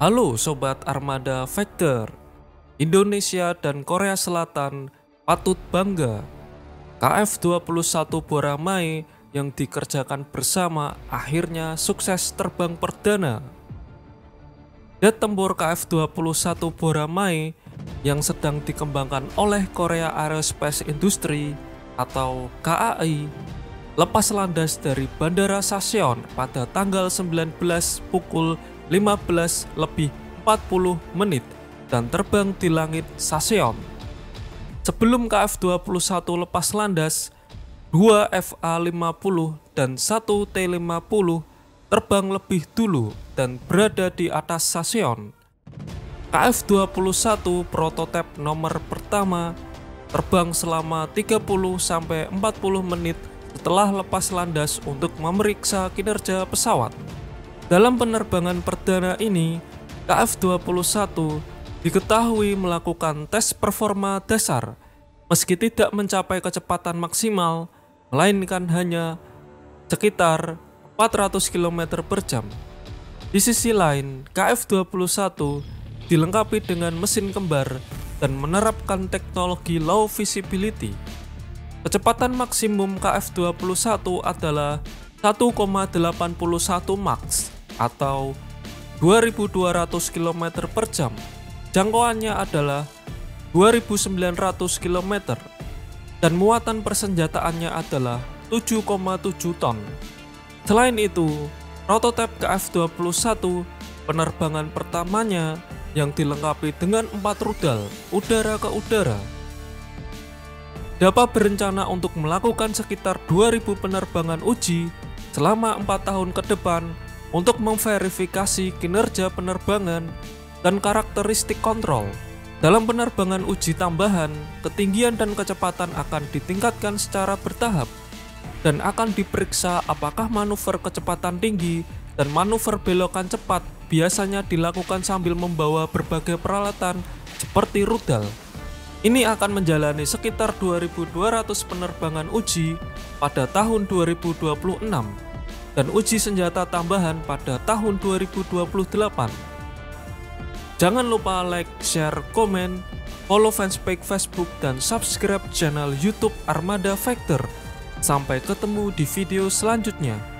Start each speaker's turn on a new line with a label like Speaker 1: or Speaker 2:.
Speaker 1: Halo Sobat Armada Factor Indonesia dan Korea Selatan patut bangga. KF-21 Boramai yang dikerjakan bersama akhirnya sukses terbang perdana. Jet tempur KF-21 Boramai yang sedang dikembangkan oleh Korea Aerospace Industry atau KAI lepas landas dari Bandara Saseon pada tanggal 19 pukul 15 lebih 40 menit dan terbang di langit Saseon. Sebelum KF-21 lepas landas, dua FA-50 dan satu T-50 terbang lebih dulu dan berada di atas Saseon. KF-21 prototipe nomor pertama terbang selama 30-40 menit setelah lepas landas untuk memeriksa kinerja pesawat. Dalam penerbangan perdana ini, KF-21 diketahui melakukan tes performa dasar meski tidak mencapai kecepatan maksimal, melainkan hanya sekitar 400 km per jam. Di sisi lain, KF-21 dilengkapi dengan mesin kembar dan menerapkan teknologi low visibility Kecepatan maksimum KF-21 adalah 1,81 Mach atau 2200 km per jam. Jangkauannya adalah 2900 km dan muatan persenjataannya adalah 7,7 ton. Selain itu, prototipe KF-21 penerbangan pertamanya yang dilengkapi dengan empat rudal udara ke udara dapat berencana untuk melakukan sekitar 2000 penerbangan uji selama empat tahun ke depan untuk memverifikasi kinerja penerbangan dan karakteristik kontrol. Dalam penerbangan uji tambahan, ketinggian dan kecepatan akan ditingkatkan secara bertahap dan akan diperiksa apakah manuver kecepatan tinggi dan manuver belokan cepat biasanya dilakukan sambil membawa berbagai peralatan seperti rudal, ini akan menjalani sekitar 2.200 penerbangan uji pada tahun 2026 dan uji senjata tambahan pada tahun 2028. Jangan lupa like, share, komen, follow fanspage Facebook dan subscribe channel YouTube Armada Factor. Sampai ketemu di video selanjutnya.